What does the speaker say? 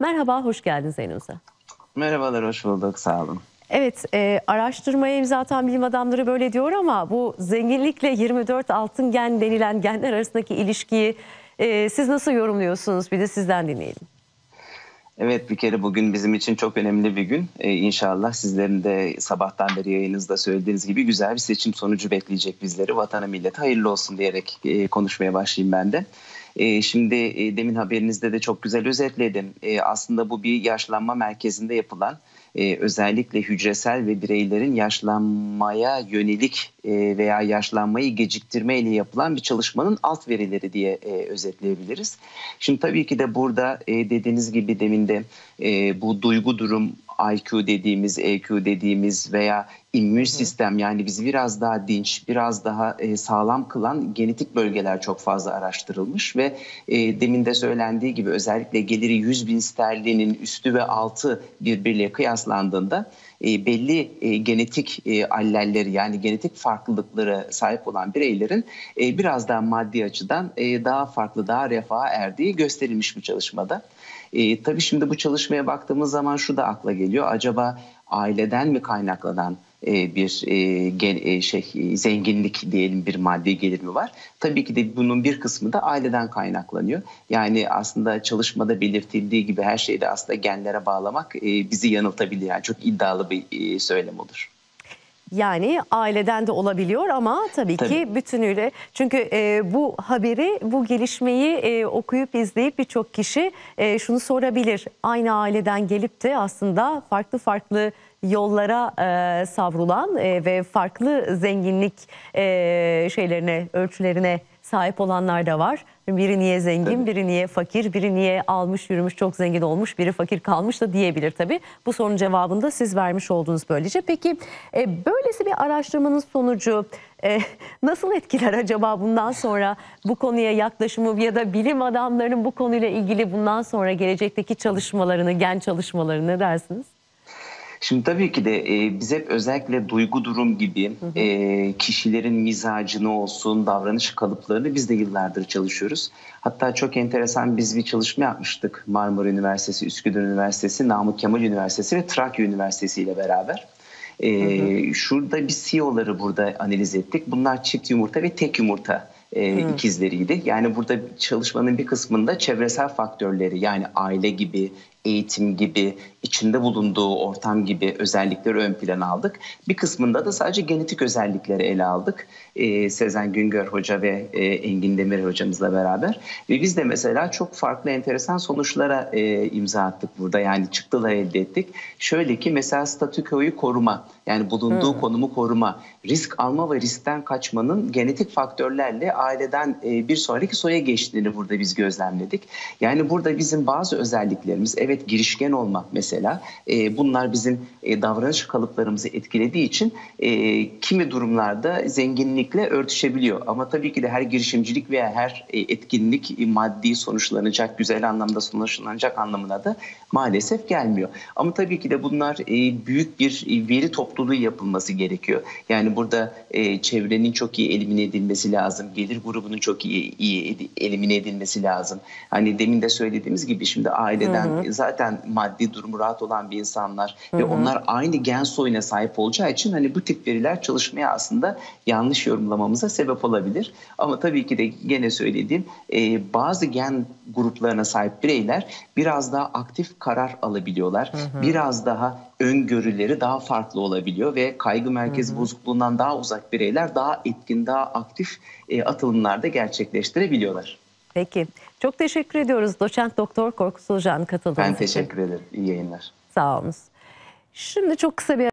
Merhaba, hoş geldiniz Zeynuz'a. Merhabalar, hoş bulduk. Sağ olun. Evet, e, araştırmaya imza atan bilim adamları böyle diyor ama bu zenginlikle 24 altın gen denilen genler arasındaki ilişkiyi e, siz nasıl yorumluyorsunuz? Bir de sizden dinleyelim. Evet bir kere bugün bizim için çok önemli bir gün. Ee, inşallah sizlerin de sabahtan beri yayınınızda söylediğiniz gibi güzel bir seçim sonucu bekleyecek bizleri. Vatana millete hayırlı olsun diyerek e, konuşmaya başlayayım ben de. E, şimdi e, demin haberinizde de çok güzel özetledim. E, aslında bu bir yaşlanma merkezinde yapılan e, özellikle hücresel ve bireylerin yaşlanmaya yönelik e, veya yaşlanmayı geciktirme ile yapılan bir çalışmanın alt verileri diye özetleyebiliriz. Şimdi tabii ki de burada e, dediğiniz gibi demin de bu duygu durum IQ dediğimiz, EQ dediğimiz veya immün sistem yani bizi biraz daha dinç, biraz daha e, sağlam kılan genetik bölgeler çok fazla araştırılmış ve e, demin de söylendiği gibi özellikle geliri 100 bin sterlinin üstü ve altı birbiriyle kıyaslandığında e, belli e, genetik e, allelleri yani genetik farklılıkları sahip olan bireylerin biraz daha maddi açıdan daha farklı, daha refaha erdiği gösterilmiş bir çalışmada. E, tabii şimdi bu çalışmaya baktığımız zaman şu da akla geliyor. Acaba aileden mi kaynaklanan bir e, e, şey zenginlik diyelim bir maddi gelir mi var? Tabii ki de bunun bir kısmı da aileden kaynaklanıyor. Yani aslında çalışmada belirtildiği gibi her şeyde aslında genlere bağlamak e, bizi yanıltabilir. Yani çok iddialı bir e, söylem olur. Yani aileden de olabiliyor ama tabii, tabii. ki bütünüyle. Çünkü e, bu haberi, bu gelişmeyi e, okuyup izleyip birçok kişi e, şunu sorabilir. Aynı aileden gelip de aslında farklı farklı yollara e, savrulan e, ve farklı zenginlik e, şeylerine, ölçülerine sahip olanlar da var. Biri niye zengin, biri niye fakir, biri niye almış yürümüş çok zengin olmuş, biri fakir kalmış da diyebilir tabii. Bu sorunun cevabını da siz vermiş oldunuz böylece. Peki e, böylesi bir araştırmanın sonucu e, nasıl etkiler acaba bundan sonra bu konuya yaklaşımı ya da bilim adamlarının bu konuyla ilgili bundan sonra gelecekteki çalışmalarını, gen çalışmalarını ne dersiniz? Şimdi tabii ki de e, biz hep özellikle duygu durum gibi hı hı. E, kişilerin mizacını olsun, davranış kalıplarını biz de yıllardır çalışıyoruz. Hatta çok enteresan biz bir çalışma yapmıştık Marmara Üniversitesi, Üsküdar Üniversitesi, Namık Kemal Üniversitesi ve Trakya Üniversitesi ile beraber. E, hı hı. Şurada biz CEO'ları burada analiz ettik. Bunlar çift yumurta ve tek yumurta e, ikizleriydi. Yani burada çalışmanın bir kısmında çevresel faktörleri yani aile gibi, eğitim gibi, içinde bulunduğu ortam gibi özellikleri ön plana aldık. Bir kısmında da sadece genetik özellikleri ele aldık. Ee, Sezen Güngör Hoca ve e, Engin Demir hocamızla beraber. Ve biz de mesela çok farklı enteresan sonuçlara e, imza attık burada. Yani çıktılar elde ettik. Şöyle ki mesela statükoyu koruma, yani bulunduğu hmm. konumu koruma, risk alma ve riskten kaçmanın genetik faktörlerle aileden e, bir sonraki soya geçtiğini burada biz gözlemledik. Yani burada bizim bazı özelliklerimiz, evet girişken olma mesela, e, bunlar bizim e, davranış kalıplarımızı etkilediği için e, kimi durumlarda zenginlikle örtüşebiliyor. Ama tabii ki de her girişimcilik veya her e, etkinlik e, maddi sonuçlanacak, güzel anlamda sonuçlanacak anlamına da maalesef gelmiyor. Ama tabii ki de bunlar e, büyük bir veri topluluğu yapılması gerekiyor. Yani burada e, çevrenin çok iyi elimine edilmesi lazım, gelir grubunun çok iyi, iyi elimine edilmesi lazım. Hani demin de söylediğimiz gibi şimdi aileden hı hı. Zaten maddi durumu rahat olan bir insanlar hı hı. ve onlar aynı gen soyuna sahip olacağı için hani bu tip veriler çalışmaya aslında yanlış yorumlamamıza sebep olabilir. Ama tabii ki de gene söylediğim e, bazı gen gruplarına sahip bireyler biraz daha aktif karar alabiliyorlar. Hı hı. Biraz daha öngörüleri daha farklı olabiliyor ve kaygı merkezi hı hı. bozukluğundan daha uzak bireyler daha etkin, daha aktif e, atılımlarda gerçekleştirebiliyorlar. Peki. Çok teşekkür ediyoruz. Doçent Doktor Korkut Solucan katıldığınız için. Ben teşekkür ederim. İyi yayınlar. Sağ olun. Şimdi çok kısa bir